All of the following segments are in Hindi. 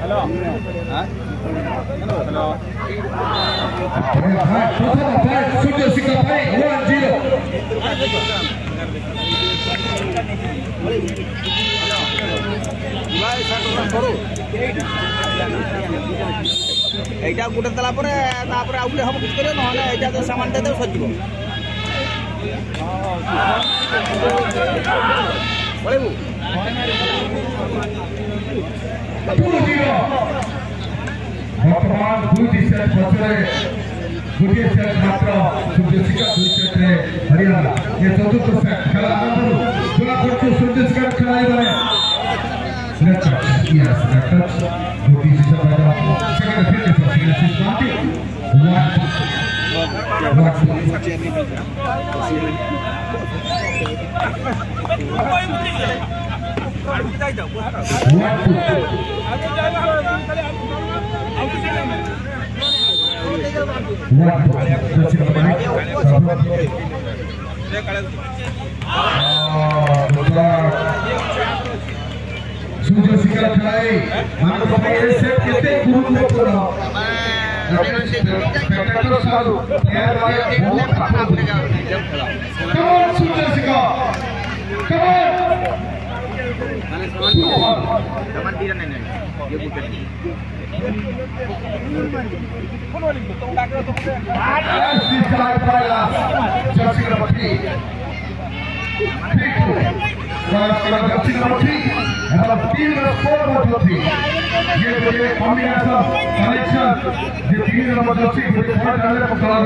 হ্যালো হ্যালো এইটা গোটে দেলা পরে তাপরে আউ গোটে হব কিছু করে, নহলে এইটা সামানটা দেব সজিব পড়াইবু टू ज़ीरो वर्तमान दुई सेट पचरे गोटे सेट मात्र सूर्यशिखा दुई सेट्रे हरियाणा ये चतुर्थ सेट खेला आरंभ जरा पड़छ सूर्यशिखा खेलाइबे Let's touch. Yes, let's touch. Good decision by the second finish of Sirius Party. One. One. সূর্য শিকার খেলায় মানুষ ভাই এই সেট কেতে গুরুত্বপূর্ণ স্পেক্টাটর সাধু এর মানে বহুত কেমন সূর্য শিকার কেমন saman tidak nenek dia bukan As this guy Pailas, jersey number three. Three two. First number jersey number three. And the team number four number three. ये ये combination connection ये तीन नंबर jersey ये थर्ड डाले तो colour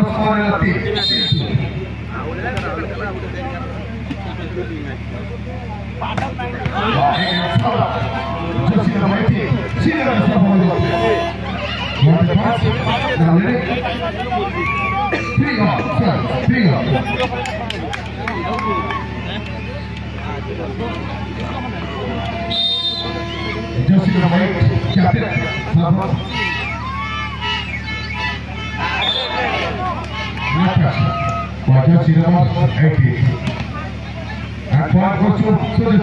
Wajah sinar, ekip. Aku aku cukup sulit.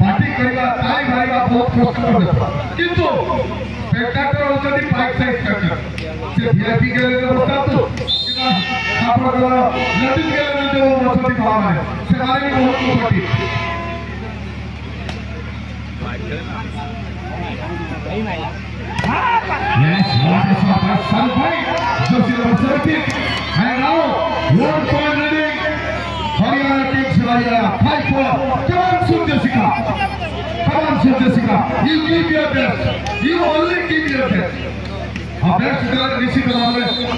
Party କରିବା ତାଳି ମାରିବା ବହୁତ କଷ୍ଟକର ଦେଖ କିନ୍ତୁ ସ୍ପେକ୍ଟାଟର ହେଉଛନ୍ତି ପାଇକ୍ ସାଇଡ୍ ସ୍ପେକ୍ଟାଟର ସେ ଭିଆଇପି ଗ୍ୟାଲେରୀରେ ବସାନ୍ତୁ କିମ୍ବା ଆପଣଙ୍କର ଲେଡିଜ୍ ଗ୍ୟାଲେରୀରେ ଯେଉଁ ଅଛନ୍ତି ଭାବମାନେ ସେମାନେ ବି ବହୁତ କଟି Yes, what is up? That's Salfai. Josie number 17. And now, one point American Florida. Fight for. Come on, Sundesika. Come on, Sundesika. You give your best. You only give your best. Our best girl, Rishi Kalame,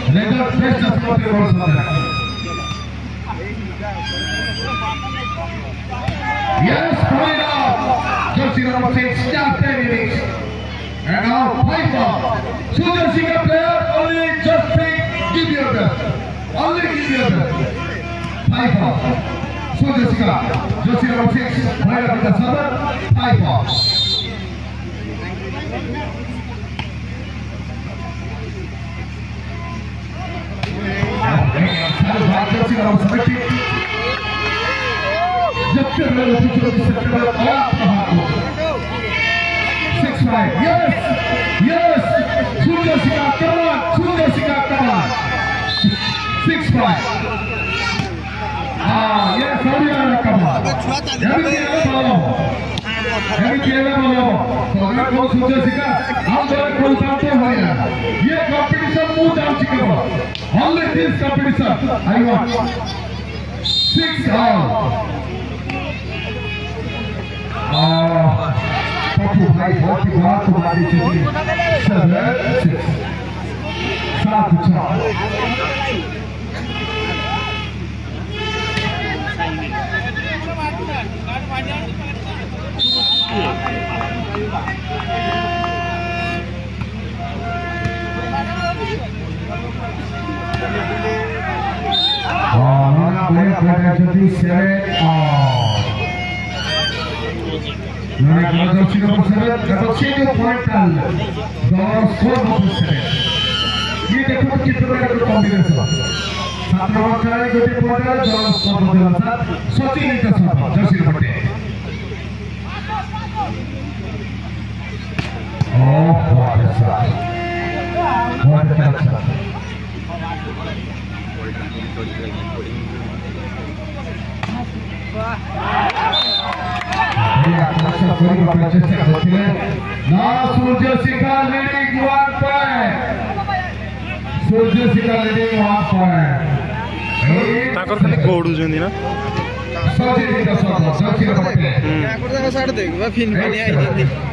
Just in number six, Jack Davis. And now, fight for. Sundesika player, only just think, give your best. Only give your best. Piper. Sugar Singer. Jersey number six, right up in the center. Piper. Jersey number 17. Jackie Melo, future of the September, Six five. Yes, yes. Surya Sika, come on. Surya Sika, come on. Six five. ये competition मुझे जान हो. Only this competition. I want. Six. Ah. Pappu भाई बहुत ही बात तुम्हारी चीज़ें सेवन सिक्स सात चार দক্ষিণ অপসারের দক্ষিণ পয়েন্টাল দল ষোল অপসারে ये देखो कितना का कॉम्बिनेशन सात नंबर खिलाड़ी गोटे पॉइंट दल षोल बदला सात सचिन का सात Jasir Patel of water. Water collection. पूरी पक्ष से होती है ना सूर्य शिखा लीडिंग वहाँ पर सूर्य शिखा लीडिंग वहाँ पर ताकर खाली गोड़ू जोंदी ना सौ जी का सौ सौ की पट्टी है ताकर का साइड देख वा फिन बने आई दी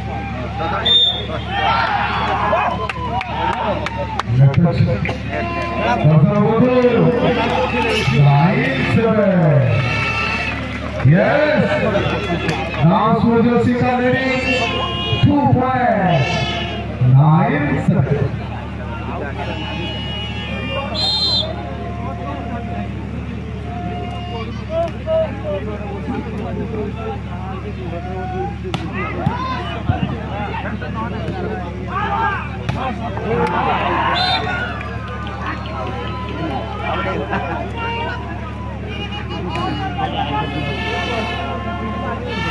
two points. Nine seven. Eight nine. Just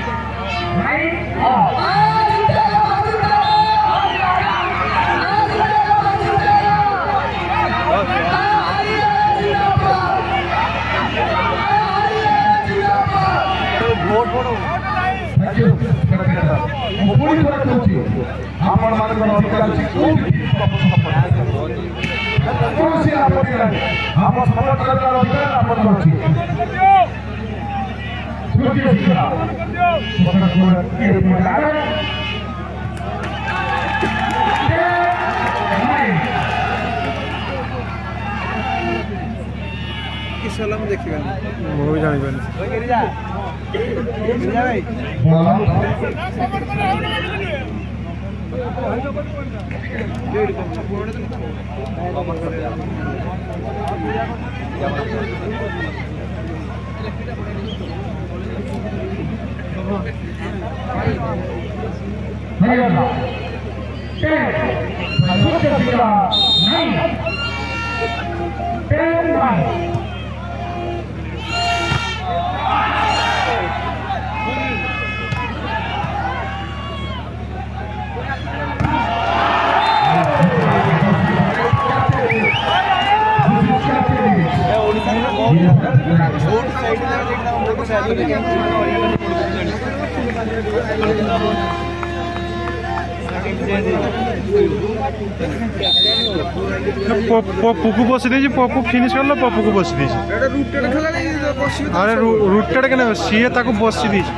আমার মানুষের অধিকার আছে কৌশি আপনার আমার সমাজের অধিকার আপনার আছে କିସ ହେଲା ମୁଁ ଦେଖିବାନି ମୁଁ ବି ଜାଣିପାରିନି Hariana. Ten. साइड পপুকু বসে দিয়েছি পপু ফিনিশ করল পপুকু বসে দিয়েছি। আরে রুটটা কেন? সিয়ে তাকে বসি দিয়েছি।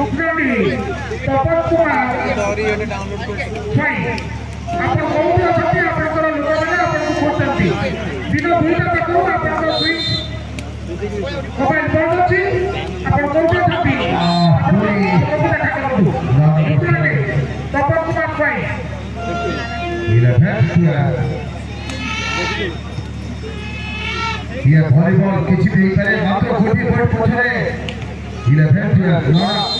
ରୁକ୍ମଣୀ ତପନ କୁମାର ସ୍ୱାଇଁ ଆପଣ କୋଉଠି ଅଛନ୍ତି ଆପଣଙ୍କର ଲୋକମାନେ ଆପଣଙ୍କୁ ଖୋଜନ୍ତି ଦିନ ଦୁଇଟା ପାଖରୁ ଆପଣଙ୍କର ଦୁଇ ମୋବାଇଲ ବନ୍ଦ ଅଛି ଆପଣ କୋଉଠି ଅଛନ୍ତି ତପନ କୁମାର ସ୍ୱାଇଁ ଇଏ ଭଲିବଲ କିଛି ବି ହେଇପାରେ ମାତ୍ର ଗୋଟିଏ ପରେ ପଛରେ eleven twelve not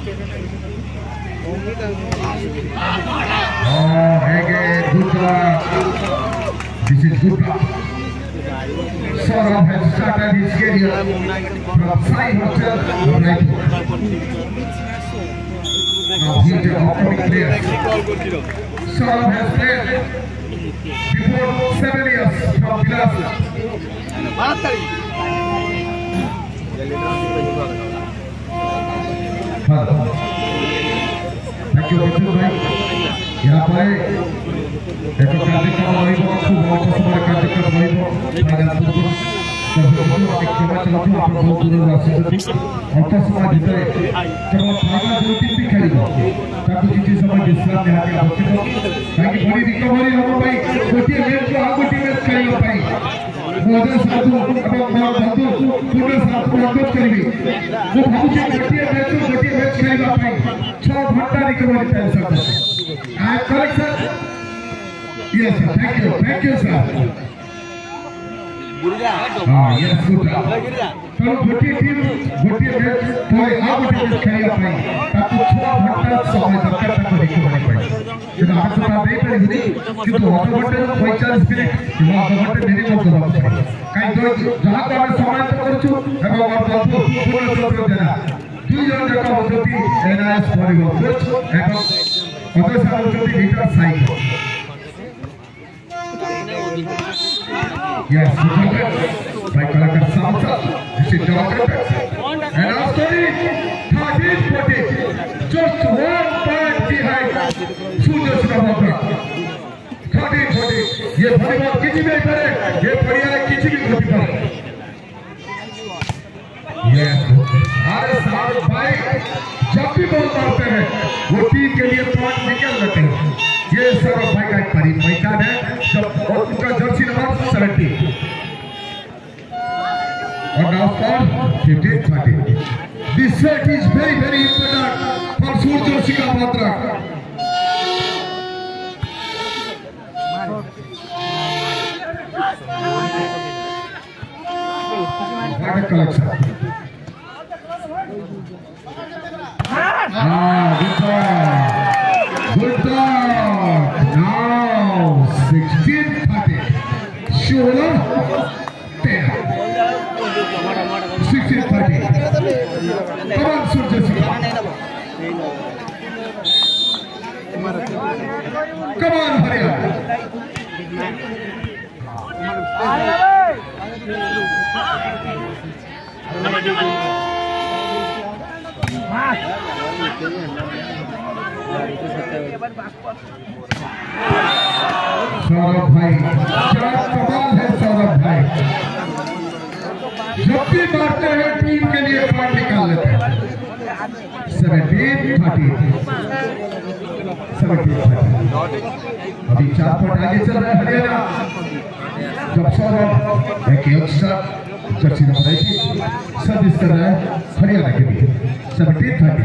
This is good luck. Has started his career from Sai Hotel to Nightwood. Now he is an upcoming player. Sorrow has played before seven years from Bilaspur. ଅଳ୍ପ ସମୟ କାର୍ଯ୍ୟକ୍ରମ ରହିବ ଆଗାମୀ ପୂର୍ବରୁ କ୍ଷମା ଚାହୁଁଛୁ ଆପଣ ବହୁତ ଦୂରରୁ ଆସିଛନ୍ତି ଅଳ୍ପ ସମୟ ଭିତରେ କେବଳ ଫାଇନାଲ ଯେଉଁ ଟିମ୍ ଖେଳିବ ତାକୁ କିଛି ସମୟ ବିଶ୍ରାମ ନିହାତି ଆବଶ୍ୟକ କାହିଁକି ବଡି ରିକଭରି ହେବା ପାଇଁ ଗୋଟିଏ ମ୍ୟାଚ୍ ଆଉ ଗୋଟିଏ ମ୍ୟାଚ୍ ଖେଳିବା ପାଇଁ मोदी साधु मोदी पुणे साधु मदद करेंगे वो भाजी गोटे मैच गोटे मैच खेलवा पाई 6 घंटा recovery time sir I correct sir yes sir thank you thank you sir हाँ yes गुरुजा sir. Ah, yes, good. ତେଣୁ ଗୋଟିଏ ଟିମ୍ ଗୋଟିଏ ମ୍ୟାଚ୍ ପରେ ଆଉ ଗୋଟିଏ ମ୍ୟାଚ୍ ଖେଳିବା ପାଇଁ ତାକୁ ଛଅ ଘଣ୍ଟା ସମୟ ଦରକାର ତାକୁ ରିକଭରି ପାଇଁ କିନ୍ତୁ ଆମେ ତ ତାହା ଦେଇପାରିବୁନି କିନ୍ତୁ ଅଧଘଣ୍ଟାରୁ ପଇଁଚାଳିଶ ମିନିଟ୍ କିମ୍ବା ଅଧଘଣ୍ଟେ ମିନିମମ୍ ଦେବାକୁ ପଡ଼ିବ କାହିଁକି ଯାହାକୁ ଆମେ ସମାହିତ କରୁଛୁ ଏବଂ ଆମର ବନ୍ଧୁ ପୂର୍ଣ୍ଣଚନ୍ଦ୍ର ଜେନା ଦୁଇ ଜଣ ଯାକ ହେଉଛନ୍ତି ଏନ୍ଆଇଏସ୍ ପରିବହନ କୋଚ୍ ଏବଂ ଅଦୟ ସାର୍ ହେଉଛନ୍ତି leader cycle Yes, Michael Samson, this is the and after it, Hadid Poti, just one point behind Sudas Ramapra. Hadid Poti, ये बड़ी किसी में करे, ये बढ़िया किसी भी घोटी ये हर साल भाई जब भी बॉल मारते हैं, वो टीम के लिए पॉइंट निकल लेते हैं। ये सौरभ भाई का एक परिपरिकान है, जब उनका jersey number 70 part, he did 30. This set is very, very important for Surya Sikha Patra. What collection. Saurabh भाई क्या कमाल है सौरभ भाई जब भी मारते हैं टीम के लिए पॉइंट निकाल लेते हैं सेवेंटीन थर्टी सेवेंटीन थर्टी अभी चार पॉइंट आगे चल रहा है हरियाणा। जब सौरभ, एक यंगस्टर जर्सी नंबर एक सर्विस कर रहा है हरियाणा के लिए। Seventeen thirty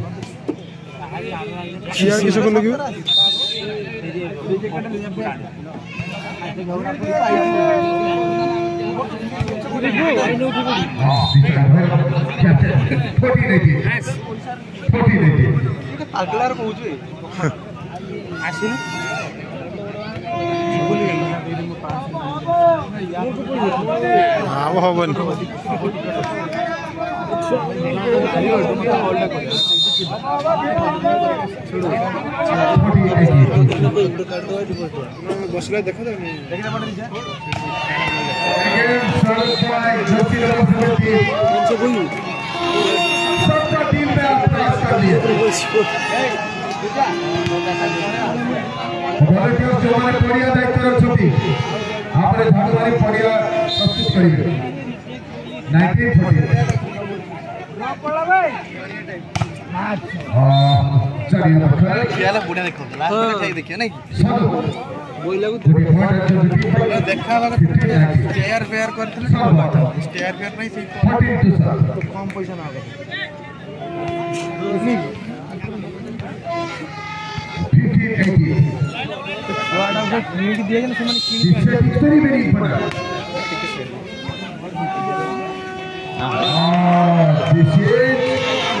ଆଗେ ଆସିଥିଲା କି ମୁଁ ନା Nine out forty. ଆମେ ଦେଖିବା Two two out sorry. And sorry thirty ninety. କିଏ କିସ କଲୁ କି Ah, Victor, captain. Forty ninety. Forty ninety. ଆଗଲାର କହୁଛୁ ଆସିନି ଆଉ ହବନି Forty ninety. ବସିଲା ଦେଖ Again, served by Jyoti Ravaswati. सबका टीम में आप प्रयास कर लिए वॉलंटियर जो हमारे पड़िया दायित्व रखती आपने झाड़ूवाली पड़िया प्रस्तुत करिए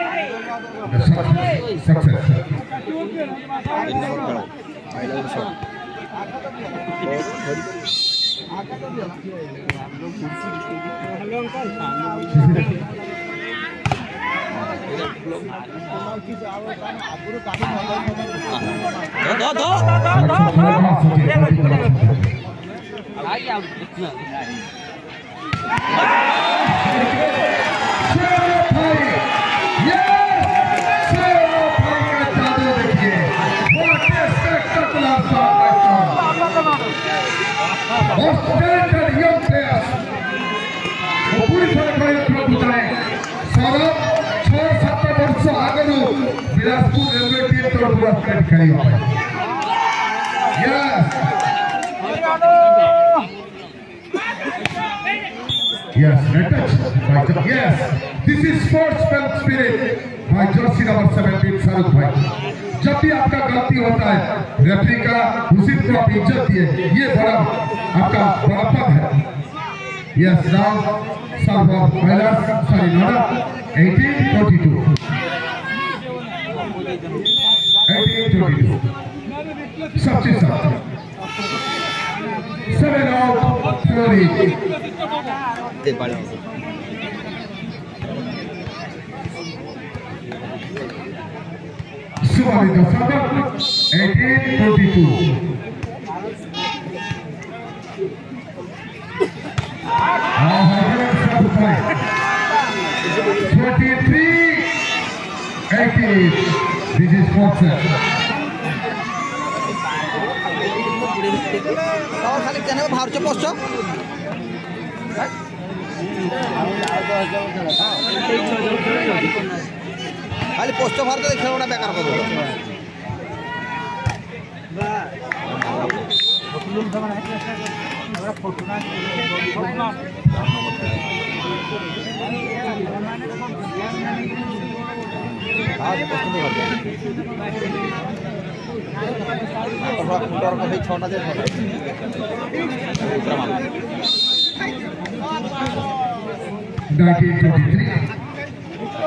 the first success. Yes, Yes, yes. This is sportsman spirit by Jersey number 17, Sarut Bhai. जब भी आपका गलती होता है रेफरी का उसी को आप इज़्ज़त दिए ये बड़ा आपका बड़ापन है। यस नाउ सब पहला sorry number eighteen forty two eighteen forty two सब चीज़ सब seven out four eight by Dosada, 18-22. Twenty-three, eighty-eight. This is Fortune. और खाली कहने को बाहर से पहुंचो খালি পশ্চিম ভারতের খেলাটা বেকার করব ছটা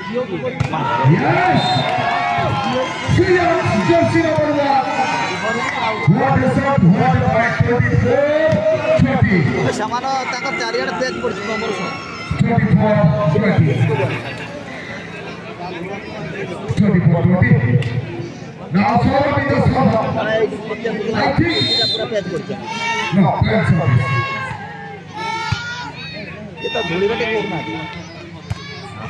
Yes. boleh pakai number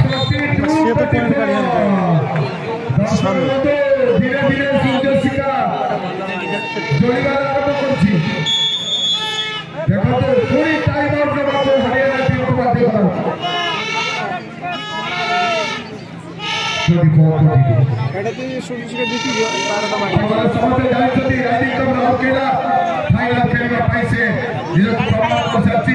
छह पे पॉइंट बढ़िया ধীরে ধীরে সূর্যের শিকা জড়িবার আরম্ভ করছি দেখো পুরি টাইম আউট নেওয়া হারিয়ানা টিমকে বাধ্য করা এটাতে সূর্য শিকা জিতি তারটা মানে সমতে জানিছতি রাজীব কমলা হকিলা ফাইনাল খেলিবা পাইছে নিজকে প্রমাণ করছতি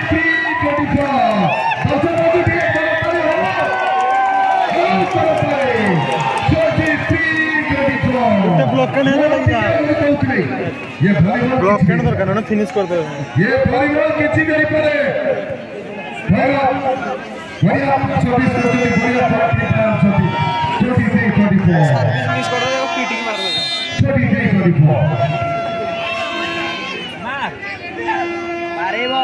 ಬ್ಲಾಕ್ ಕಣ ಬ್ಲಾಕ್ ಕಣ ಕಣ ಫಿನಿಶ್ ಕೊಡ್ತೇವೆ ಮಾರ್ ಅರೆ ಬಾ